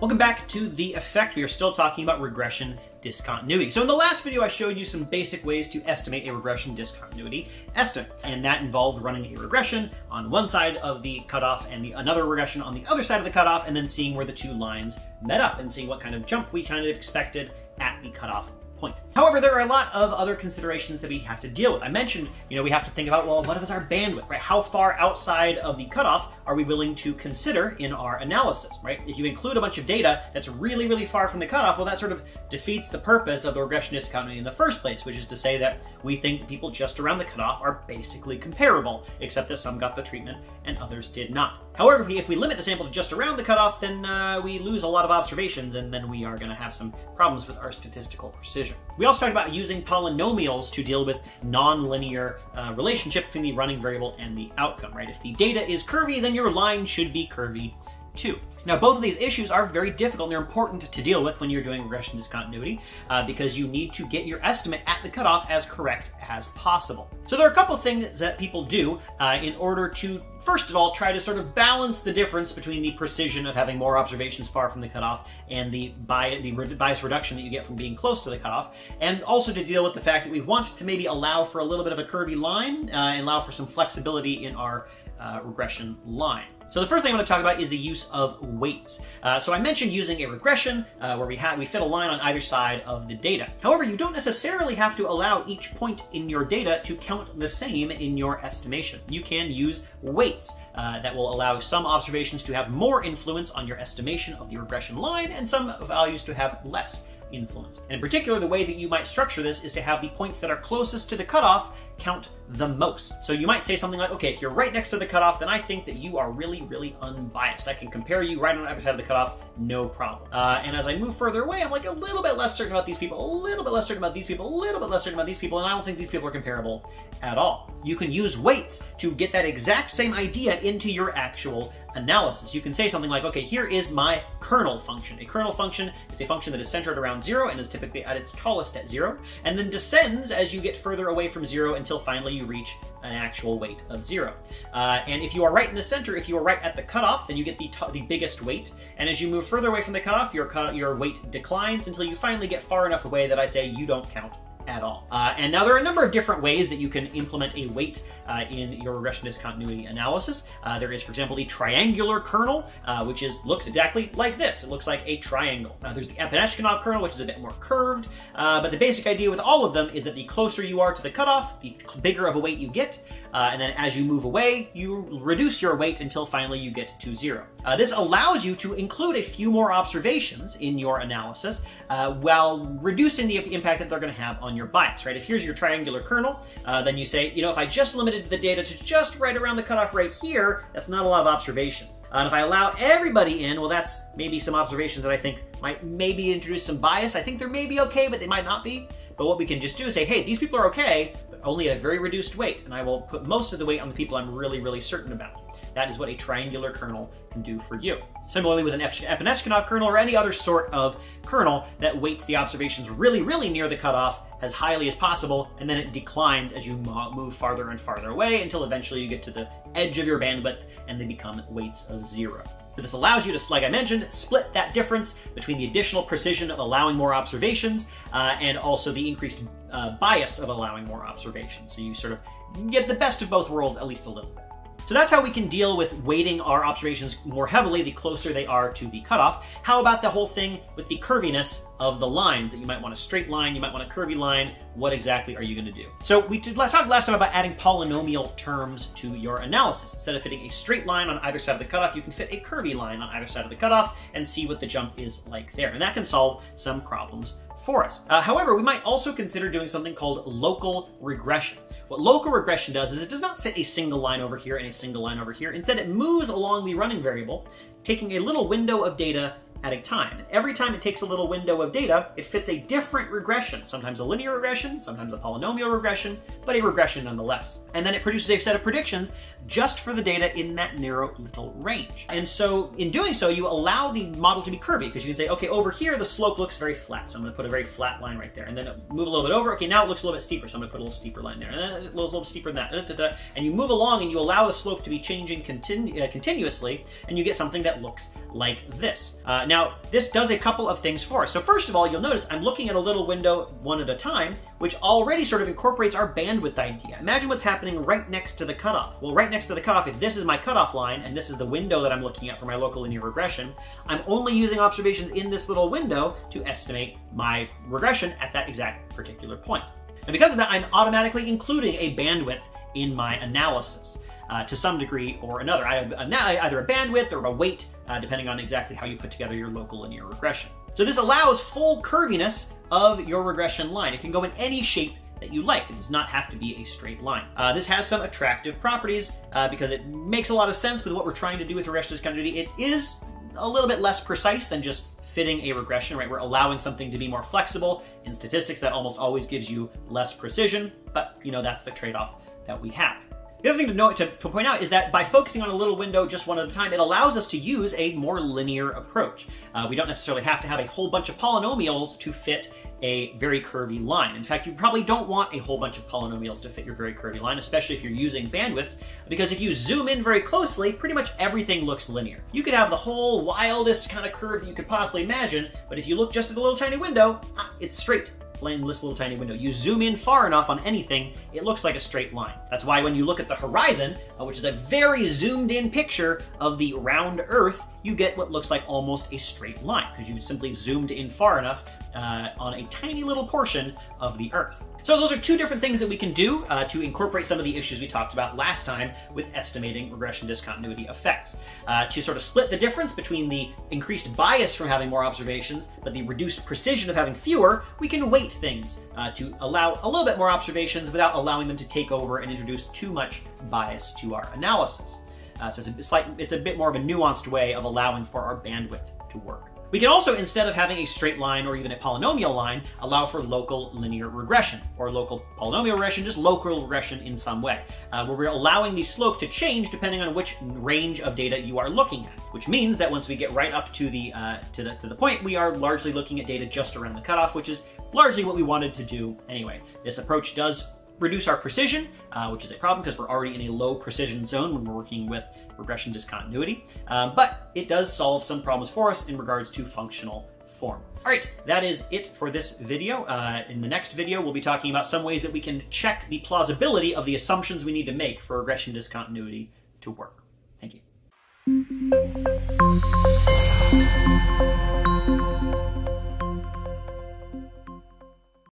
Welcome back to The Effect. We are still talking about regression discontinuity. So in the last video, I showed you some basic ways to estimate a regression discontinuity estimate, and that involved running a regression on one side of the cutoff and the another regression on the other side of the cutoff, and then seeing where the two lines met up and seeing what kind of jump we kind of expected at the cutoff point. However, there are a lot of other considerations that we have to deal with. I mentioned, you know, we have to think about, well, what is our bandwidth, right? How far outside of the cutoff are we willing to consider in our analysis, right? If you include a bunch of data that's really, really far from the cutoff, well, that sort of defeats the purpose of the regression discontinuity in the first place, which is to say that we think people just around the cutoff are basically comparable, except that some got the treatment and others did not. However, if we limit the sample to just around the cutoff, then uh, we lose a lot of observations, and then we are going to have some problems with our statistical precision. We also talked about using polynomials to deal with nonlinear uh, relationship between the running variable and the outcome, right? If the data is curvy, then your line should be curvy too. Now, both of these issues are very difficult and they're important to deal with when you're doing regression discontinuity uh, because you need to get your estimate at the cutoff as correct as possible. So there are a couple things that people do uh, in order to, first of all, try to sort of balance the difference between the precision of having more observations far from the cutoff and the bias, the bias reduction that you get from being close to the cutoff, and also to deal with the fact that we want to maybe allow for a little bit of a curvy line uh, and allow for some flexibility in our uh, regression line. So the first thing I want to talk about is the use of weights. Uh, so I mentioned using a regression uh, where we have we fit a line on either side of the data. However, you don't necessarily have to allow each point in your data to count the same in your estimation. You can use weights uh, that will allow some observations to have more influence on your estimation of the regression line and some values to have less influence. And in particular, the way that you might structure this is to have the points that are closest to the cutoff count the most. So you might say something like, okay, if you're right next to the cutoff, then I think that you are really, really unbiased. I can compare you right on the other side of the cutoff, no problem. Uh, and as I move further away, I'm like a little bit less certain about these people, a little bit less certain about these people, a little bit less certain about these people, and I don't think these people are comparable at all. You can use weights to get that exact same idea into your actual analysis. You can say something like, okay, here is my kernel function. A kernel function is a function that is centered around zero and is typically at its tallest at zero, and then descends as you get further away from zero until finally you reach an actual weight of zero. Uh, and if you are right in the center, if you are right at the cutoff, then you get the, the biggest weight. And as you move further away from the cutoff, your, your weight declines until you finally get far enough away that I say you don't count at all. Uh, and now there are a number of different ways that you can implement a weight uh, in your regression discontinuity analysis. Uh, there is, for example, the triangular kernel, uh, which is looks exactly like this. It looks like a triangle. there's the Epanechnikov kernel, which is a bit more curved. Uh, but the basic idea with all of them is that the closer you are to the cutoff, the bigger of a weight you get. Uh, and then as you move away, you reduce your weight until finally you get to zero. This allows you to include a few more observations in your analysis while reducing the impact that they're going to have on your bias, right? If here's your triangular kernel, uh, then you say, you know, if I just limited the data to just right around the cutoff right here, that's not a lot of observations. Uh, and if I allow everybody in, well, that's maybe some observations that I think might maybe introduce some bias. I think they're maybe okay, but they might not be. But what we can just do is say, hey, these people are okay, but only at a very reduced weight, and I will put most of the weight on the people I'm really, really certain about. That is what a triangular kernel can do for you. Similarly with an Epanechnikov kernel or any other sort of kernel that weights the observations really, really near the cutoff as highly as possible, and then it declines as you move farther and farther away until eventually you get to the edge of your bandwidth and they become weights of zero. This allows you to, like I mentioned, split that difference between the additional precision of allowing more observations uh, and also the increased uh, bias of allowing more observations. So you sort of get the best of both worlds at least a little bit. So that's how we can deal with weighting our observations more heavily the closer they are to the cutoff. How about the whole thing with the curviness of the line? That you might want a straight line, you might want a curvy line. What exactly are you going to do? So we talked last time about adding polynomial terms to your analysis. Instead of fitting a straight line on either side of the cutoff, you can fit a curvy line on either side of the cutoff and see what the jump is like there. And that can solve some problems for us. Uh, however, we might also consider doing something called local regression. What local regression does is it does not fit a single line over here and a single line over here. Instead, it moves along the running variable, taking a little window of data at a time. Every time it takes a little window of data, it fits a different regression, sometimes a linear regression, sometimes a polynomial regression, but a regression nonetheless. And then it produces a set of predictions just for the data in that narrow little range. And so in doing so, you allow the model to be curvy because you can say, okay, over here, the slope looks very flat. So I'm gonna put a very flat line right there. And then move a little bit over. Okay, now it looks a little bit steeper. So I'm gonna put a little steeper line there. And then it looks a little steeper than that. And you move along and you allow the slope to be changing continu uh, continuously and you get something that looks like this. Uh, now, this does a couple of things for us. So first of all, you'll notice I'm looking at a little window one at a time, which already sort of incorporates our bandwidth idea. Imagine what's happening right next to the cutoff. Well, right next to the cutoff, if this is my cutoff line, and this is the window that I'm looking at for my local linear regression, I'm only using observations in this little window to estimate my regression at that exact particular point. And because of that, I'm automatically including a bandwidth in my analysis uh, to some degree or another. I have either a bandwidth or a weight, uh, depending on exactly how you put together your local linear regression. So this allows full curviness of your regression line. It can go in any shape that you like. It does not have to be a straight line. Uh, this has some attractive properties uh, because it makes a lot of sense with what we're trying to do with regression discontinuity. It is a little bit less precise than just fitting a regression, right? We're allowing something to be more flexible. In statistics, that almost always gives you less precision, but you know, that's the trade-off that we have. The other thing to note to, to, point out is that by focusing on a little window just one at a time, it allows us to use a more linear approach. Uh, we don't necessarily have to have a whole bunch of polynomials to fit a very curvy line. In fact, you probably don't want a whole bunch of polynomials to fit your very curvy line, especially if you're using bandwidths, because if you zoom in very closely, pretty much everything looks linear. You could have the whole wildest kind of curve that you could possibly imagine, but if you look just at the little tiny window, ah, it's straight in this little tiny window. You zoom in far enough on anything, it looks like a straight line. That's why when you look at the horizon, uh, which is a very zoomed in picture of the round Earth, you get what looks like almost a straight line, because you've simply zoomed in far enough uh, on a tiny little portion of the Earth. So those are two different things that we can do uh, to incorporate some of the issues we talked about last time with estimating regression discontinuity effects. Uh, to sort of split the difference between the increased bias from having more observations, but the reduced precision of having fewer, we can weight things uh, to allow a little bit more observations without allowing them to take over and introduce too much bias to our analysis. Uh, so it's a, slight, it's a bit more of a nuanced way of allowing for our bandwidth to work. We can also, instead of having a straight line or even a polynomial line, allow for local linear regression, or local polynomial regression, just local regression in some way, uh, where we're allowing the slope to change depending on which range of data you are looking at. Which means that once we get right up to the, uh, to the, to the point, we are largely looking at data just around the cutoff, which is largely what we wanted to do anyway. This approach does reduce our precision, uh, which is a problem because we're already in a low precision zone when we're working with regression discontinuity, um, but it does solve some problems for us in regards to functional form. All right, that is it for this video. Uh, in the next video, we'll be talking about some ways that we can check the plausibility of the assumptions we need to make for regression discontinuity to work. Thank you.